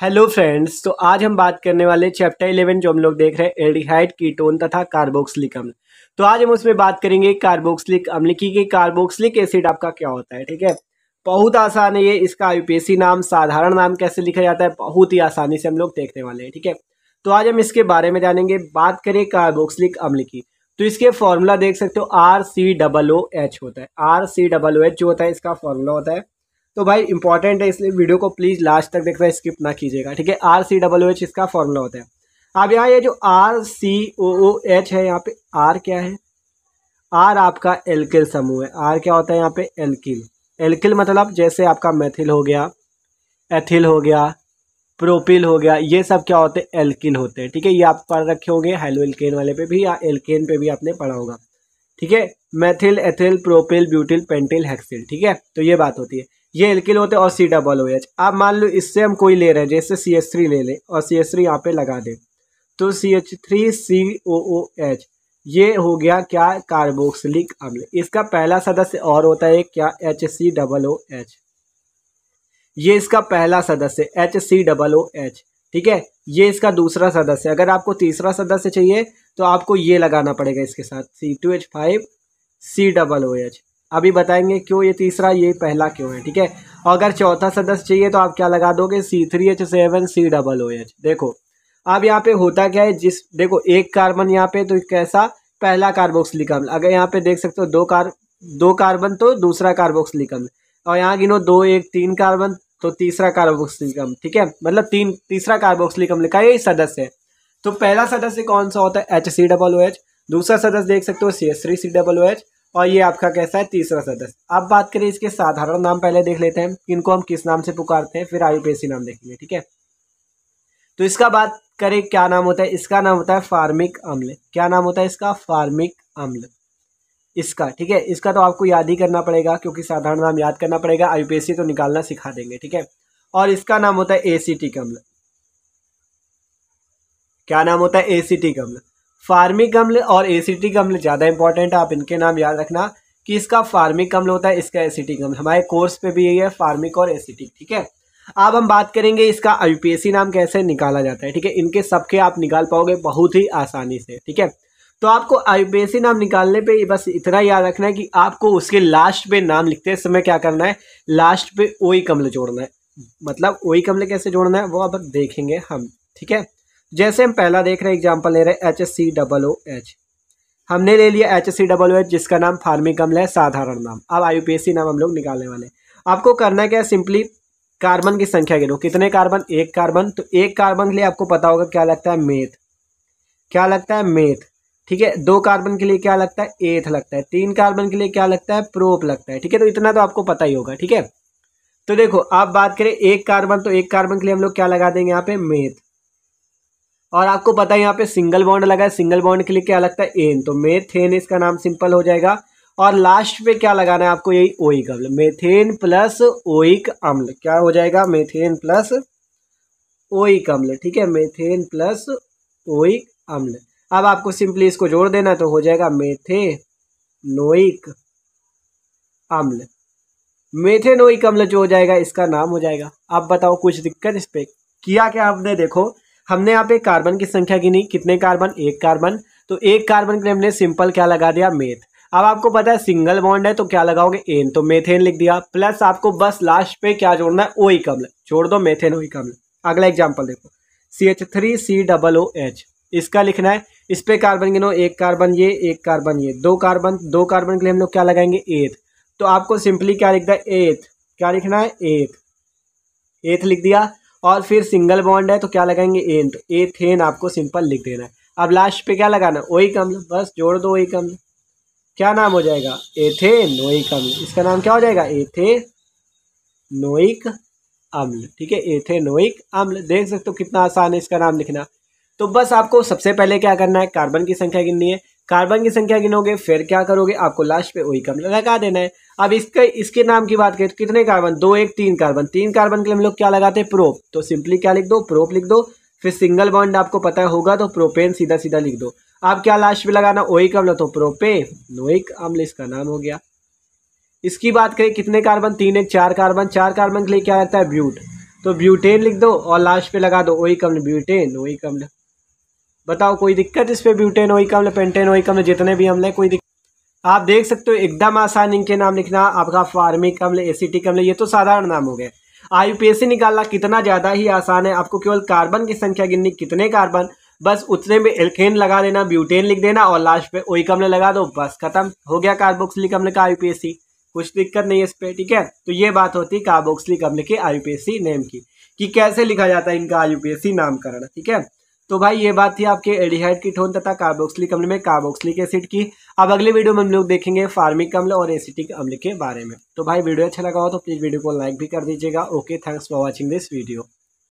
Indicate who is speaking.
Speaker 1: Hello friends तो आज हम बात करने वाले चैप्टर इलेवन, जो हम लोग देख रहे हैं, एल्डिहाइड, कीटोन तथा कार्बोक्सिलिक अम्ल। तो आज हम उसमें बात करेंगे कार्बोक्सिलिक अम्ल की, कि कार्बोक्सिलिक एसिड आपका क्या होता है, ठीक है? बहुत आसान है ये, इसका यूपीएससी नाम, साधारण नाम कैसे लिखा जाता है, बहुत ही आसानी से हम लोग देखने वाले हैं, ठीक है? तो आज हम इसके बारे में जानेंगे, बात करें कार्बोक्सिलिक अम्ल की। तो इसके फॉर्मूला देख सकते हो R C double O H होता है R C double O H जो होता है, इसका फॉर्मूला होता है तो भाई इंपॉर्टेंट है, इसलिए वीडियो को प्लीज़ लास्ट तक देखना स्किप ना कीजिएगा, ठीक है? आर सी डब्ल्यू एच इसका फॉर्मूला होता है। अब यहाँ ये जो R C O O H है, यहाँ पे आर क्या है? आर आपका एल्किल समूह है। आर क्या होता है यहाँ पे? एल्किल एल्किल मतलब जैसे आपका मेथिल हो गया एथिल हो गया प्रोपिल हो गया, ये सब क्या होते हैं? एल्किल होते हैं, ठीक है? ये आप पढ़ रखे होंगे हेलो एल्केन वाले पे भी या एल्केन पे भी आपने पढ़ा होगा, ठीक है? Methyl ethyl propyl butyl pentyl hexyl ठीक है? तो ये बात होती है। ये एल्किल होते हैं और सी डबल ओ एच आप मान लो इससे हम कोई ले रहे हैं, जैसे सी एस थ्री ले लें और सी एस थ्री यहाँ पे लगा दें। तो C H three C O O H ये हो गया क्या कार्बोक्सिलिक अम्ल। इसका पहला सदस्य और होता है क्या H C double O H ये इसका पहला सदस्य H C double O H ठीक है? ये इसका दूसरा सदस्य। अगर आपको तीसरा सदस्य चाहिए तो आपको ये लगाना पड़ेगा इसके साथ। C two H five C double O H अभी बताएँगे क्यों ये तीसरा, ये पहला क्यों है, ठीक है? और अगर चौथा सदस्य चाहिए तो आप क्या लगा दोगे? C three H seven C double O H देखो, अब यहाँ पे होता क्या है? जिस, देखो, एक कार्बन यहाँ पे तो कैसा पहला कार्बोक्सिलिक अम्ल अगर यहाँ पे देख सकते हो, दो कार दो कार्बन तो दूसरा कार्बोक्सिलिक अम्ल और यहाँ गिनो, दो, एक, तीन कार्बन तो तीसरा कार्बोक्सिलिक अम्ल ठीक है? मतलब तीन, तीसरा कार्बोक्सिलिक अम्ल का यही सदस्य है। तो पहला सदस्य कौन सा होता है? H C double O H दूसरा सदस्य देख सकते हो C S three C double O H और ये आपका कैसा है? तीसरा सदस्य। अब बात करें इसके साधारण नाम पहले देख लेते हैं। इनको हम किस नाम से पुकारते हैं? फिर आयुपेसी नाम देखेंगे, ठीक है? तो इसका बात करें, क्या नाम होता है? इसका नाम होता है फार्मिक अम्ल। क्या नाम होता है इसका? फार्मिक अम्ल। इसका, ठीक है? इसका तो आपको याद ही करना पड़ेगा, क्योंकि साधारण नाम याद करना पड़ेगा। आयुपेसी तो निकालना सिखा देंगे, ठीक है? और इसका नाम होता है एसीटिक अम्ल। क्या नाम होता है? एसीटिक अम्ल। फार्मिक अम्ल और एसिटिक अम्ल ज़्यादा इंपॉर्टेंट है, आप इनके नाम याद रखना कि इसका फार्मिक अम्ल होता है, इसका एसिटिक अम्ल हमारे कोर्स पे भी यही है फार्मिक और एसिटिक ठीक है? अब हम बात करेंगे इसका यूपीएससी नाम कैसे निकाला जाता है, ठीक है? इनके सबके आप निकाल पाओगे बहुत ही आसानी से, ठीक है? तो आपको यूपीएससी नाम निकालने पे बस इतना याद रखना है कि आपको उसके लास्ट पे नाम लिखते समय क्या करना है लास्ट पे ओई कमल जोड़ना है। मतलब ओई कमल कैसे जोड़ना है, वो अब देखेंगे हम, ठीक है? जैसे हम पहला देख रहे हैं एग्ज़ाम्पल ले रहे हैं H S C double O H हमने ले लिया H S C double O H जिसका नाम फार्मिक अम्ल है साधारण नाम। अब आई नाम हम लोग निकालने वाले हैं। आपको करना क्या है सिंपली कार्बन की संख्या गिनो कितने कार्बन एक कार्बन तो एक कार्बन के लिए आपको पता होगा क्या लगता है मेथ क्या लगता है मेथ ठीक है, दो कार्बन के लिए क्या लगता है एथ लगता है। तीन कार्बन के लिए क्या लगता है प्रोप लगता है। ठीक है तो इतना तो आपको पता ही होगा, ठीक है? तो देखो, आप बात करें, एक कार्बन तो एक कार्बन के लिए हम लोग क्या लगा देंगे यहाँ पे मेथ और आपको पता है यहाँ पे सिंगल बॉन्ड लगा है। सिंगल बॉन्ड के लिए क्या लगता है? एन तो मेथेन इसका नाम सिंपल हो जाएगा। और लास्ट पे क्या लगाना है आपको? यही ओइक अम्ल। मेथेन प्लस ओइक अम्ल। क्या हो जाएगा? मेथेन प्लस ओइक अम्ल। ठीक है? मेथेन प्लस ओइक अम्ल। अब आपको सिंपली इसको जोड़ देना तो हो जाएगा मेथेनोइक अम्ल। मेथेनोइक अम्ल जो हो जाएगा, इसका नाम हो जाएगा। आप बताओ कुछ दिक्कत इस पे। किया क्या आपने? देखो हमने यहाँ पे कार्बन की संख्या गिनी, कितने कार्बन? एक कार्बन। तो एक कार्बन के लिए हमने सिंपल क्या लगा दिया? मेथ। अब आपको पता है सिंगल बॉन्ड है तो क्या लगाओगे? एन। तो मेथेन लिख दिया। प्लस आपको बस लास्ट पे क्या जोड़ना है? ओ कमल जोड़ दो, मेथेन ओ कमल अगला एग्ज़ाम्पल देखो। C H three C double O H इसका लिखना है, इस पे कार्बन गिनो, एक कार्बन ये, एक कार्बन ये। दो कार्बन दो कार्बन के लिए हम लोग क्या लगाएँगे? एथ। तो आपको सिंपली क्या लिखना है? एथ। क्या लिखना है? एथ। एथ लिख दिया। और फिर सिंगल बॉन्ड है तो क्या लगाएँगे? एन तो एथेन आपको सिंपल लिख देना है। अब लास्ट पे क्या लगाना? वही कम्ल। बस जोड़ दो वही कम्ल। क्या नाम हो जाएगा? एथेन नोइक अम्ल इसका नाम क्या हो जाएगा? एथे नोइक अम्ल ठीक है? एथेनोइक अम्ल देख सकते हो कितना आसान है इसका नाम लिखना। तो बस आपको सबसे पहले क्या करना है? कार्बन की संख्या गिननी है। कार्बन की संख्या गिनोगे, फिर क्या करोगे? आपको लास्ट पे वही कम लगा देना है। अब इसके इसके नाम की बात करें तो कितने कार्बन? दो, एक, तीन कार्बन। तीन कार्बन के लिए हम लोग क्या लगाते हैं? प्रोप। तो सिंपली क्या लिख दो? प्रोप लिख दो। फिर सिंगल बॉन्ड आपको पता होगा तो प्रोपेन सीधा सीधा लिख दो। आप क्या लास्ट में लगाना? ओइक अम्ल तो प्रोपे नोइक अम्ल इसका नाम हो गया। इसकी बात करें, कितने कार्बन? तीन एक, चार कार्बन। चार कार्बन के लिए क्या लगता है? ब्यूट। तो ब्यूटेन लिख दो और लास्ट पे लगा दो, वही कम्ल ब्यूटेन। वही कम्ल बताओ, कोई दिक्कत इस पर ब्यूटेन कम्ल पेंटेन वही कम्ल जितने भी हमले, कोई दिक्कत आप देख सकते हो, एकदम आसान इनके नाम लिखना, आपका फार्मिक कम्ल एसिटिक कम्ल ये तो साधारण नाम हो गए। आईयूपीएससी निकालना कितना ज़्यादा ही आसान है, आपको केवल कार्बन की संख्या गिननी, कितने कार्बन, बस उतने में एल्केन लगा देना ब्यूटेन लिख देना, और लास्ट पे ओई कमले लगा दो, बस खत्म, हो गया कार्बोक्सिलिक अम्ल का आईयूपीएससी कुछ दिक्कत नहीं है इस पर ठीक है? तो ये बात होती कार्बोक्सिलिक अम्ल के आईयूपीएससी नेम की, कि कैसे लिखा जाता है इनका आईयूपीएससी नामकरण, ठीक है? तो भाई, ये बात थी आपके एडिहाइड की ठोन तथा कार्बोक्सिलिक अम्ल में। कार्बोक्सिलिक एसिड की अब अगले वीडियो में हम लोग देखेंगे फार्मिक अम्ल और एसिटिक अम्ल के बारे में। तो भाई वीडियो अच्छा लगा हो तो प्लीज़ वीडियो को लाइक भी कर दीजिएगा। Okay thanks for watching this video